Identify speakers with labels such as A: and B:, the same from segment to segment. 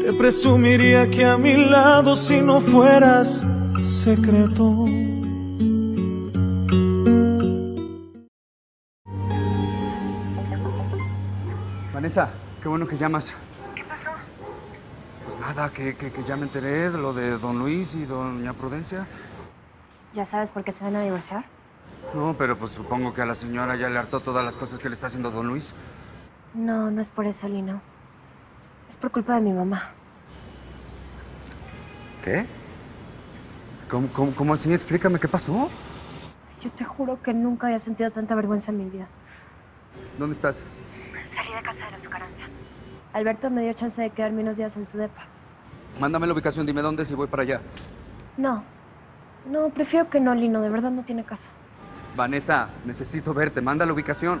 A: Te presumiría que a mi lado si no fueras secreto.
B: Vanessa, qué bueno que llamas. ¿Qué pasó? Pues nada, que, que, que ya me enteré de lo de don Luis y doña Prudencia.
C: ¿Ya sabes por qué se van a divorciar?
B: No, pero pues supongo que a la señora ya le hartó todas las cosas que le está haciendo don Luis.
C: No, no es por eso, Lino. Es por culpa de mi mamá.
B: ¿Qué? ¿Cómo, cómo, cómo así? Explícame qué pasó.
C: Yo te juro que nunca había sentido tanta vergüenza en mi vida.
B: ¿Dónde estás?
C: Salí de casa de la azucaranza. Alberto me dio chance de quedarme unos días en su depa.
B: Mándame la ubicación, dime dónde si voy para allá.
C: No. No, prefiero que no, Lino. De verdad no tiene caso.
B: Vanessa, necesito verte. Manda la ubicación.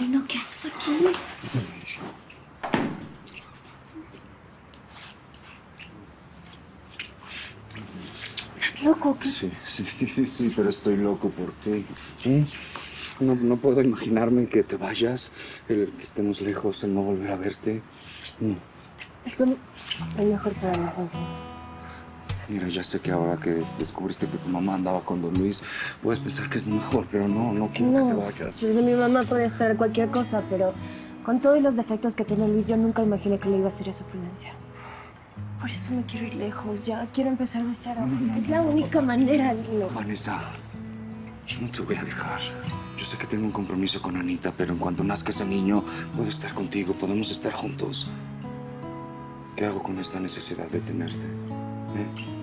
C: Lino, ¿qué haces aquí? ¿Estás loco? ¿Qué?
B: Sí, sí, sí, sí, sí, pero estoy loco por ti. ¿Sí? No, no puedo imaginarme que te vayas, el que estemos lejos, el no volver a verte. Mm.
C: Es lo mejor para los dos.
B: Mira, ya sé que ahora que descubriste que tu mamá andaba con Don Luis, puedes pensar que es mejor, pero no, no quiero que te
C: No,
B: vayas.
C: desde mi mamá podía esperar cualquier cosa, pero con todos los defectos que tiene Luis, yo nunca imaginé que le iba a hacer eso a Prudencia. Por eso me quiero ir lejos, ya quiero empezar de cero. Es la única manera, Lino.
B: Vanessa, yo no te voy a dejar. Yo sé que tengo un compromiso con Anita, pero en cuanto nazca ese niño, puedo estar contigo, podemos estar juntos. ¿Qué hago con esta necesidad de tenerte? ¿Eh?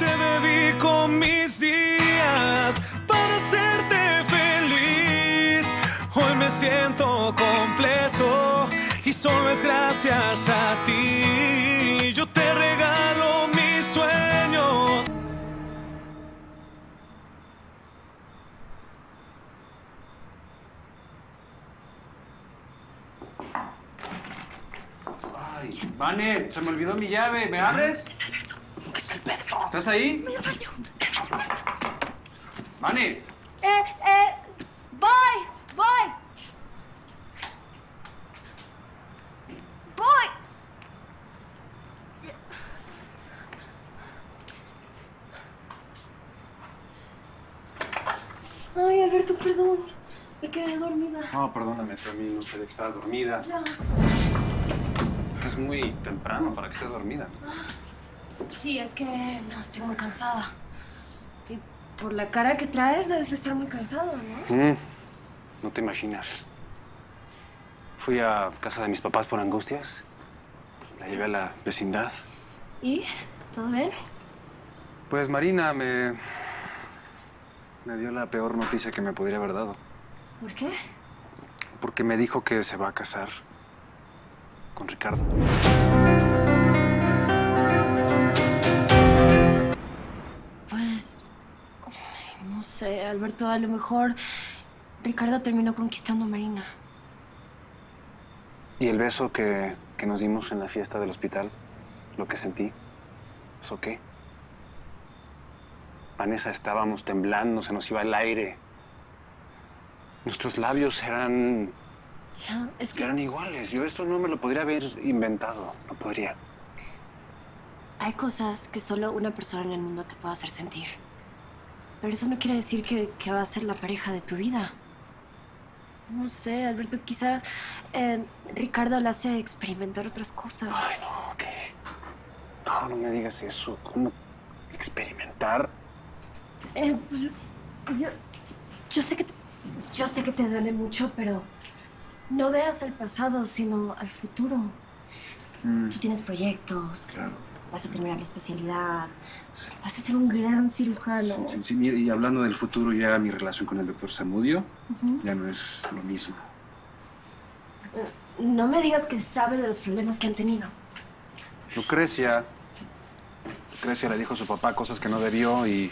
A: Te dedico mis días para hacerte feliz. Hoy me siento completo y solo es gracias a ti. Yo te regalo mis sueños.
D: Ay, Vane, se me olvidó mi llave. ¿Me abres? ¿Estás ahí? Baño. Vane.
C: Eh, eh, voy, voy. Voy. Ay, Alberto, perdón. Me quedé dormida.
D: No, perdóname, pero a mí no sabía que estabas dormida.
C: Ya.
D: Es muy temprano para que estés dormida.
C: Sí, es que no, estoy muy cansada. Y por la cara que traes debes estar muy cansado, ¿no?
D: Mm, no te imaginas. Fui a casa de mis papás por angustias. La llevé a la vecindad.
C: ¿Y? ¿Todo bien?
D: Pues Marina me... me dio la peor noticia que me podría haber dado.
C: ¿Por qué?
D: Porque me dijo que se va a casar con Ricardo.
C: Sé, Alberto, a lo mejor Ricardo terminó conquistando a Marina.
D: Y el beso que, que nos dimos en la fiesta del hospital, lo que sentí, ¿eso qué? Vanessa, estábamos temblando, se nos iba el aire. Nuestros labios eran,
C: Ya, es que
D: eran iguales. Yo esto no me lo podría haber inventado, no podría.
C: hay cosas que solo una persona en el mundo te puede hacer sentir. Pero eso no quiere decir que, que va a ser la pareja de tu vida. No sé, Alberto, quizá eh, Ricardo le hace experimentar otras cosas.
D: Ay, no, ¿qué? No, no me digas eso. ¿Cómo experimentar?
C: Eh, pues, yo, yo sé que te, yo sé que te duele mucho, pero no veas al pasado, sino al futuro. Tú tienes proyectos,
D: Claro.
C: Vas a terminar la especialidad, vas a ser un gran cirujano.
D: Sí, sí, mira, y hablando del futuro, ya mi relación con el doctor Samudio
C: Ujú.
D: ya no es lo mismo.
C: No me digas que sabe de los problemas que han tenido.
D: Lucrecia. Lucrecia le dijo a su papá cosas que no debió y.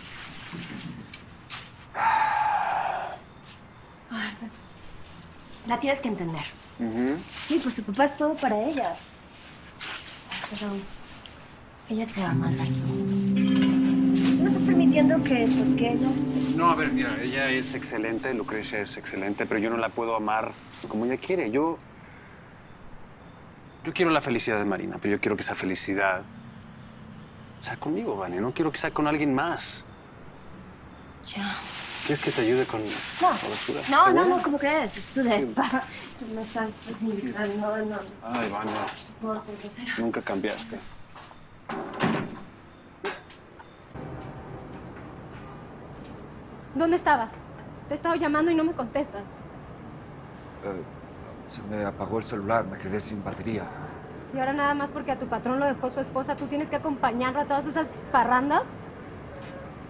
C: Ay, pues, la tienes que entender. Sí, pues su papá es todo para ella. Pero ella te ama, Alberto. tú no estás permitiendo que, pues, que ella...
D: No, a ver, mira, ella es excelente, Lucrecia es excelente, pero yo no la puedo amar como ella quiere. Yo. Yo quiero la felicidad de Marina, pero yo quiero que esa felicidad sea conmigo, Vane. No quiero que sea con alguien más.
C: Ya.
D: ¿Quieres que te ayude con
C: No,
D: la basura?
C: no, no, no, ¿cómo crees? Es tu depa. Tú me estás no, no.
D: Ay, Vane,
C: Puedo ser grosera.
D: nunca cambiaste.
E: ¿Dónde estabas? Te he estado llamando y no me contestas.
B: Eh, se me apagó el celular, me quedé sin batería.
E: Y ahora nada más porque a tu patrón lo dejó su esposa, tú tienes que acompañarlo a todas esas parrandas.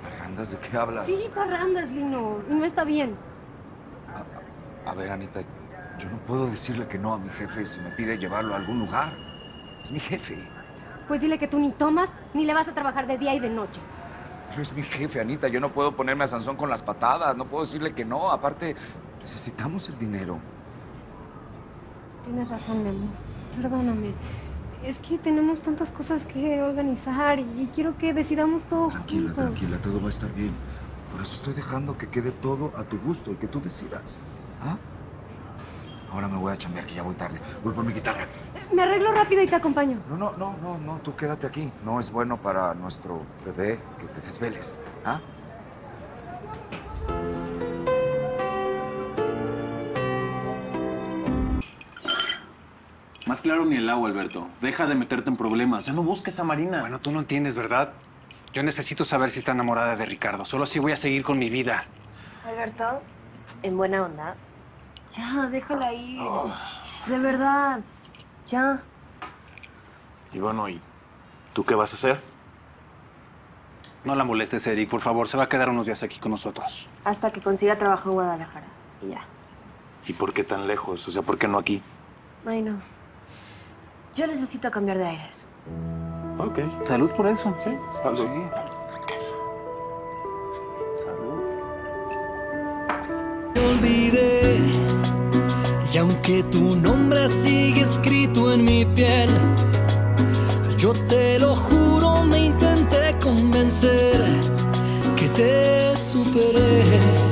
B: ¿Parrandas de qué hablas?
E: Sí, parrandas, Lino. Y no está bien.
B: A, a ver, Anita, yo no puedo decirle que no a mi jefe si me pide llevarlo a algún lugar. Es mi jefe.
E: Pues dile que tú ni tomas ni le vas a trabajar de día y de noche.
B: Pero es mi jefe, Anita. Yo no puedo ponerme a Sansón con las patadas. No puedo decirle que no. Aparte, necesitamos el dinero.
E: Tienes razón, mi amor. Perdóname. Es que tenemos tantas cosas que organizar y quiero que decidamos todo
B: Tranquila,
E: juntos.
B: tranquila. Todo va a estar bien. Por eso estoy dejando que quede todo a tu gusto y que tú decidas. ¿Ah? Ahora me voy a chambear, que ya voy tarde. Voy por mi guitarra.
E: Me arreglo rápido y te acompaño.
B: No, no, no, no, no. Tú quédate aquí. No es bueno para nuestro bebé que te desveles. ¿Ah?
F: Más claro ni el agua, Alberto. Deja de meterte en problemas. Ya no busques a Marina.
D: Bueno, tú no entiendes, ¿verdad? Yo necesito saber si está enamorada de Ricardo. Solo así voy a seguir con mi vida.
C: Alberto, en buena onda. Ya, déjala ir. De verdad. Ya.
F: Y bueno, ¿y tú qué vas a hacer?
D: No la molestes, Eric, por favor. Se va a quedar unos días aquí con nosotros.
C: Hasta que consiga trabajo en Guadalajara. Y ya.
F: ¿Y por qué tan lejos? O sea, ¿por qué no aquí?
C: Ay, no. Yo necesito cambiar de aires.
F: Ok.
D: Salud por eso. Sí.
F: Salud.
D: Salud.
G: te olvidé. Y aunque tu nombre sigue escrito en mi piel, yo te lo juro, me intenté convencer que te superé.